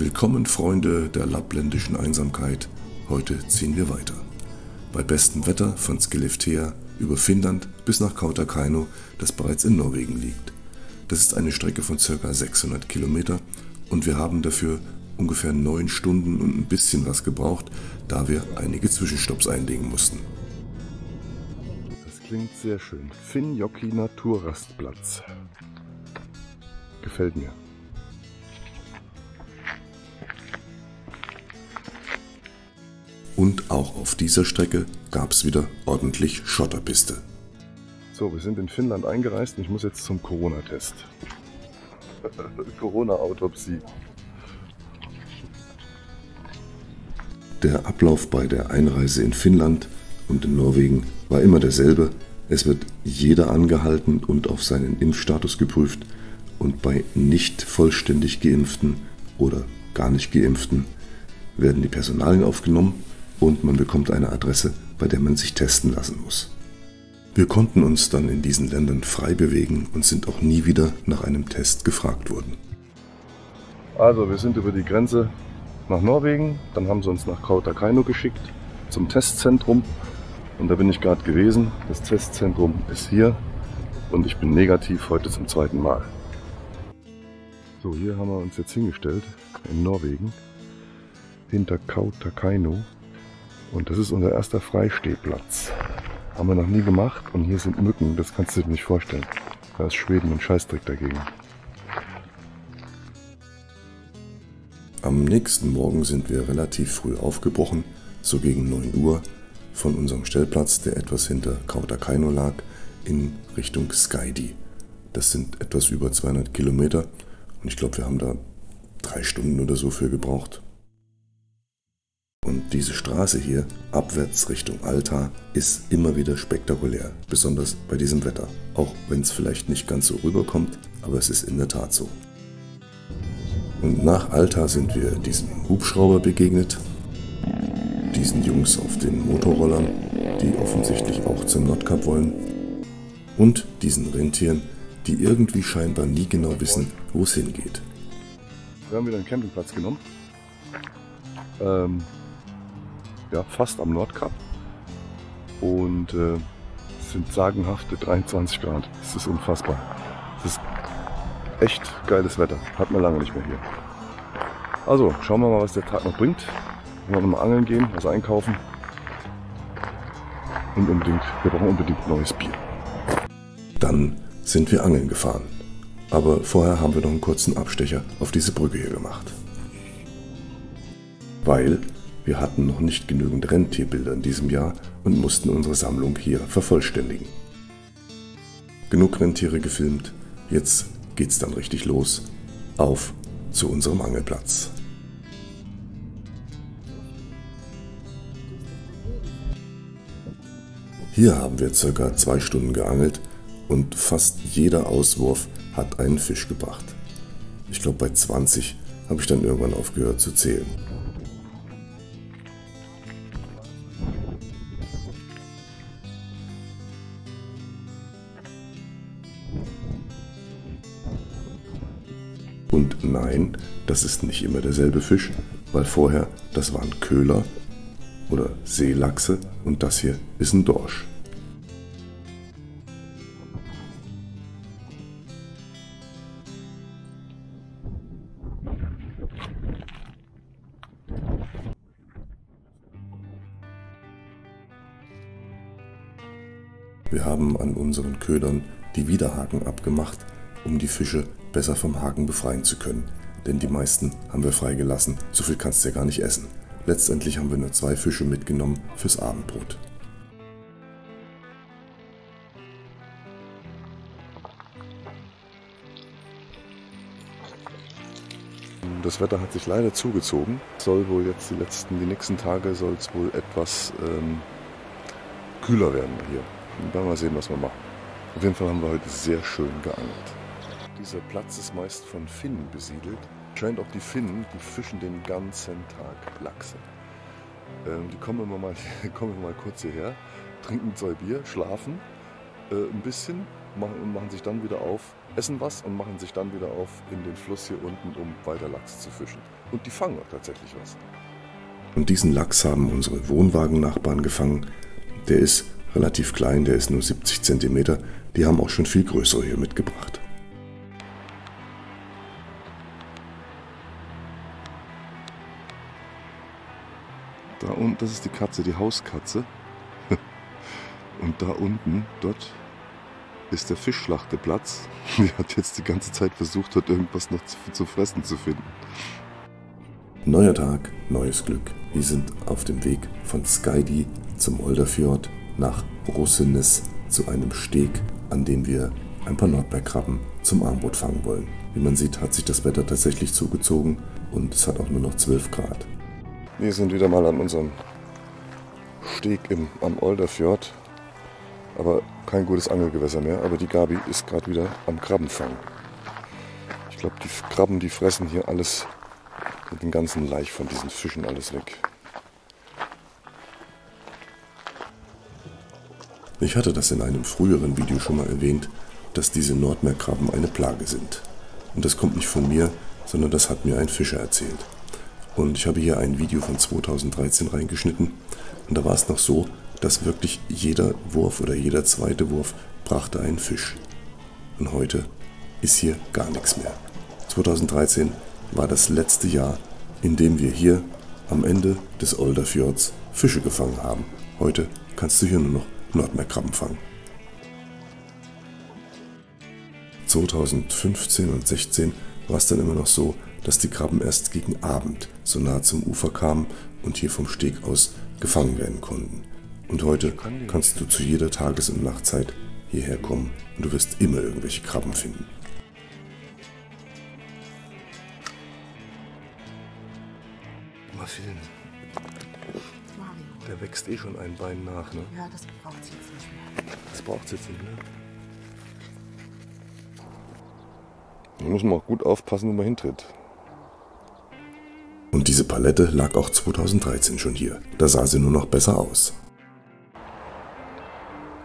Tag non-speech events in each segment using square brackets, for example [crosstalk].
Willkommen Freunde der lappländischen Einsamkeit. Heute ziehen wir weiter. Bei bestem Wetter von Skellefteå über Finnland bis nach Kautokeino, das bereits in Norwegen liegt. Das ist eine Strecke von ca. 600 Kilometer und wir haben dafür ungefähr 9 Stunden und ein bisschen was gebraucht, da wir einige Zwischenstopps einlegen mussten. Das klingt sehr schön. Finnjoki Naturrastplatz. Gefällt mir. Und auch auf dieser Strecke gab es wieder ordentlich Schotterpiste. So, wir sind in Finnland eingereist und ich muss jetzt zum Corona-Test. [laughs] Corona-Autopsie. Der Ablauf bei der Einreise in Finnland und in Norwegen war immer derselbe. Es wird jeder angehalten und auf seinen Impfstatus geprüft und bei nicht vollständig geimpften oder gar nicht geimpften werden die Personalien aufgenommen und man bekommt eine Adresse, bei der man sich testen lassen muss. Wir konnten uns dann in diesen Ländern frei bewegen und sind auch nie wieder nach einem Test gefragt worden. Also, wir sind über die Grenze nach Norwegen, dann haben sie uns nach Kautokeino geschickt zum Testzentrum und da bin ich gerade gewesen. Das Testzentrum ist hier und ich bin negativ heute zum zweiten Mal. So, hier haben wir uns jetzt hingestellt in Norwegen hinter Kautokeino und das ist unser erster Freistehplatz. Haben wir noch nie gemacht und hier sind Mücken, das kannst du dir nicht vorstellen. Da ist Schweden ein Scheißdreck dagegen. Am nächsten Morgen sind wir relativ früh aufgebrochen, so gegen 9 Uhr, von unserem Stellplatz, der etwas hinter Kautokeino lag, in Richtung Skydi. Das sind etwas über 200 Kilometer und ich glaube, wir haben da drei Stunden oder so für gebraucht. Und diese Straße hier, abwärts Richtung Altar, ist immer wieder spektakulär, besonders bei diesem Wetter. Auch wenn es vielleicht nicht ganz so rüberkommt, aber es ist in der Tat so. Und nach Altar sind wir diesem Hubschrauber begegnet, diesen Jungs auf den Motorrollern, die offensichtlich auch zum Nordkap wollen, und diesen Rentieren, die irgendwie scheinbar nie genau wissen, wo es hingeht. Wir haben wieder einen Campingplatz genommen. Ähm, ja, fast am Nordkap. Und äh, es sind sagenhafte 23 Grad. Das ist unfassbar. Das ist echt geiles Wetter. Hat man lange nicht mehr hier. Also, schauen wir mal, was der Tag noch bringt. Wir wollen nochmal angeln gehen, was einkaufen. Und unbedingt, wir brauchen unbedingt neues Bier. Dann sind wir angeln gefahren. Aber vorher haben wir noch einen kurzen Abstecher auf diese Brücke hier gemacht. Weil wir hatten noch nicht genügend Rentierbilder in diesem Jahr und mussten unsere Sammlung hier vervollständigen. Genug Rentiere gefilmt, jetzt geht's dann richtig los. Auf zu unserem Angelplatz. Hier haben wir circa zwei Stunden geangelt und fast jeder Auswurf hat einen Fisch gebracht. Ich glaube bei 20 habe ich dann irgendwann aufgehört zu zählen. Nein, das ist nicht immer derselbe Fisch, weil vorher das waren Köhler oder Seelachse und das hier ist ein Dorsch. Wir haben an unseren Ködern die Widerhaken abgemacht, um die Fische besser vom Haken befreien zu können. Denn die meisten haben wir freigelassen, so viel kannst du ja gar nicht essen. Letztendlich haben wir nur zwei Fische mitgenommen fürs Abendbrot. Das Wetter hat sich leider zugezogen. Soll wohl jetzt die letzten, die nächsten Tage soll es wohl etwas ähm, kühler werden hier. Dann mal sehen, was wir machen. Auf jeden Fall haben wir heute sehr schön geangelt. Dieser Platz ist meist von Finnen besiedelt. Scheint auch die Finnen, die fischen den ganzen Tag Lachse. Ähm, die kommen immer, mal, [laughs] kommen immer mal kurz hierher, trinken zwei Bier, schlafen äh, ein bisschen machen, machen sich dann wieder auf essen was und machen sich dann wieder auf in den Fluss hier unten, um weiter Lachs zu fischen. Und die fangen auch tatsächlich was. Und diesen Lachs haben unsere Wohnwagennachbarn gefangen. Der ist relativ klein, der ist nur 70 cm. Die haben auch schon viel größere hier mitgebracht. Da unten, das ist die Katze, die Hauskatze. [laughs] Und da unten, dort ist der Fischschlachteplatz. [laughs] Die hat jetzt die ganze Zeit versucht, dort irgendwas noch zu, zu fressen zu finden. Neuer Tag, neues Glück. Wir sind auf dem Weg von Skydi zum Olderfjord nach Brussenes zu einem Steg, an dem wir ein paar Nordbergkrabben zum Armbrot fangen wollen. Wie man sieht, hat sich das Wetter tatsächlich zugezogen und es hat auch nur noch 12 Grad. Wir sind wieder mal an unserem Steg im, am Olderfjord. Aber kein gutes Angelgewässer mehr. Aber die Gabi ist gerade wieder am Krabbenfang. Ich glaube, die Krabben, die fressen hier alles, den ganzen Laich von diesen Fischen alles weg. Ich hatte das in einem früheren Video schon mal erwähnt, dass diese Nordmeerkrabben eine Plage sind. Und das kommt nicht von mir, sondern das hat mir ein Fischer erzählt. Und ich habe hier ein Video von 2013 reingeschnitten. Und da war es noch so, dass wirklich jeder Wurf oder jeder zweite Wurf brachte einen Fisch. Und heute ist hier gar nichts mehr. 2013 war das letzte Jahr, in dem wir hier am Ende des Olderfjords Fische gefangen haben. Heute kannst du hier nur noch Nordmeerkrabben fangen. 2015 und 16 war es dann immer noch so, dass die Krabben erst gegen Abend so nah zum Ufer kamen und hier vom Steg aus gefangen werden konnten. Und heute kannst du zu jeder Tages- und Nachtzeit hierher kommen und du wirst immer irgendwelche Krabben finden. Mal filmen. Mario. Der wächst eh schon ein Bein nach, ne? Ja, das braucht sie jetzt nicht mehr. Das braucht es jetzt nicht mehr. Da muss man auch gut aufpassen, wo man hintritt. Diese Palette lag auch 2013 schon hier. Da sah sie nur noch besser aus.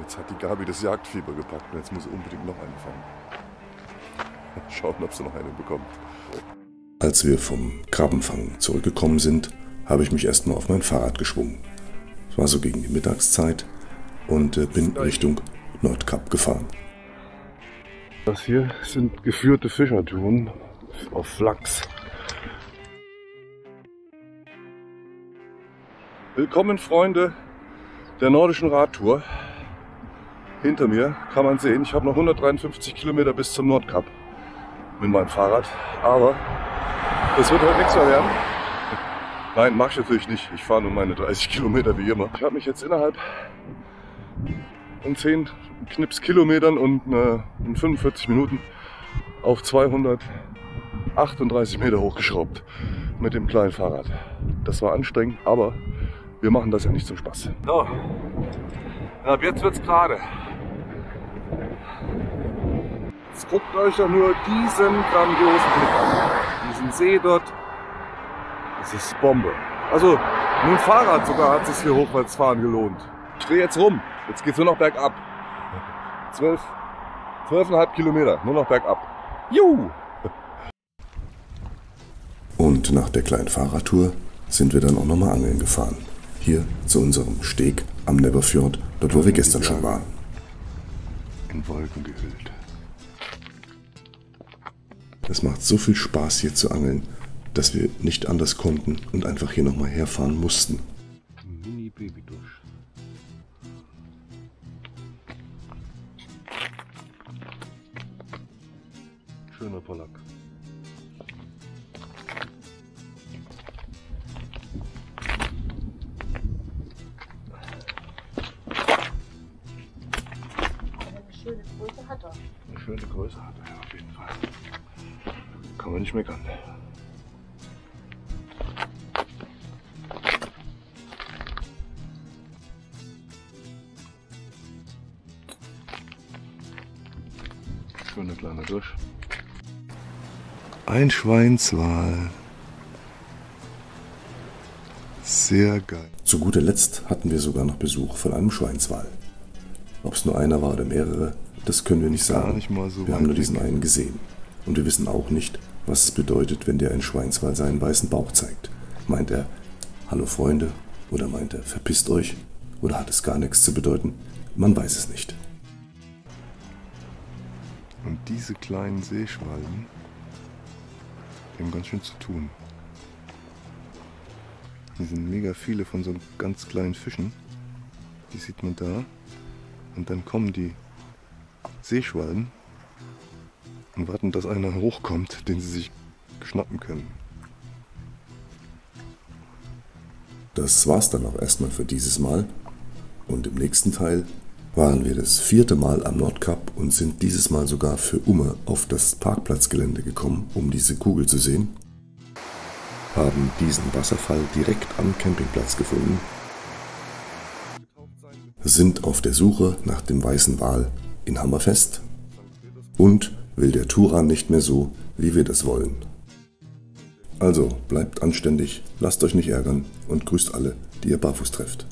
Jetzt hat die Gabi das Jagdfieber gepackt und jetzt muss sie unbedingt noch einen fangen. [laughs] Schauen, ob sie noch einen bekommt. Als wir vom Krabbenfang zurückgekommen sind, habe ich mich erstmal auf mein Fahrrad geschwungen. Es war so gegen die Mittagszeit und äh, bin Richtung Nordkap gefahren. Das hier sind geführte Fischertouren auf Flachs. Willkommen Freunde der nordischen Radtour. Hinter mir kann man sehen, ich habe noch 153 Kilometer bis zum Nordkap mit meinem Fahrrad. Aber das wird heute nichts mehr werden. [laughs] Nein, mache ich natürlich nicht. Ich fahre nur meine 30 Kilometer wie immer. Ich habe mich jetzt innerhalb von 10 Knips Kilometern und äh, in 45 Minuten auf 238 Meter hochgeschraubt mit dem kleinen Fahrrad. Das war anstrengend, aber wir machen das ja nicht zum Spaß. So, ab jetzt wird's gerade. Jetzt guckt euch doch nur diesen grandiosen Blick an. Diesen See dort. Das ist Bombe. Also, mit dem Fahrrad sogar hat es sich hier hochwärts fahren gelohnt. Ich drehe jetzt rum. Jetzt geht's nur noch bergab. Zwölf, zwölfeinhalb Kilometer, nur noch bergab. Juhu! Und nach der kleinen Fahrradtour sind wir dann auch nochmal angeln gefahren. Hier zu unserem Steg am Neverfjord, dort wo wir gestern schon waren. In Wolken gehüllt. Es macht so viel Spaß hier zu angeln, dass wir nicht anders konnten und einfach hier nochmal herfahren mussten. Schöne Größe hat er. Eine schöne Größe hat er ja auf jeden Fall. Kann man nicht meckern. Schöner kleiner Durch. Ein Schweinswal. Sehr geil. Zu guter Letzt hatten wir sogar noch Besuch von einem Schweinswal. Ob es nur einer war oder mehrere, Das können wir nicht sagen. Gar nicht mal so wir haben nur weg. diesen einen gesehen. Und wir wissen auch nicht, was es bedeutet, wenn der in Schweinswald seinen weißen Bauch zeigt. Meint er, hallo Freunde? Oder meint er, verpisst euch? Oder hat es gar nichts zu bedeuten? Man weiß es nicht. Und diese kleinen Seeschwalben, die haben ganz schön zu tun. Hier sind mega viele von so ganz kleinen Fischen. Die sieht man da. Und dann kommen die Seeschwalben und warten, dass einer hochkommt, den sie sich schnappen können. Das war's dann auch erstmal für dieses Mal. Und im nächsten Teil waren wir das vierte Mal am Nordkap und sind dieses Mal sogar für Umme auf das Parkplatzgelände gekommen, um diese Kugel zu sehen. Haben diesen Wasserfall direkt am Campingplatz gefunden. Sind auf der Suche nach dem weißen Wal in Hammerfest. Und will der Turan nicht mehr so, wie wir das wollen. Also bleibt anständig, lasst euch nicht ärgern und grüßt alle, die ihr barfuß trefft.